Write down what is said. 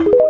you.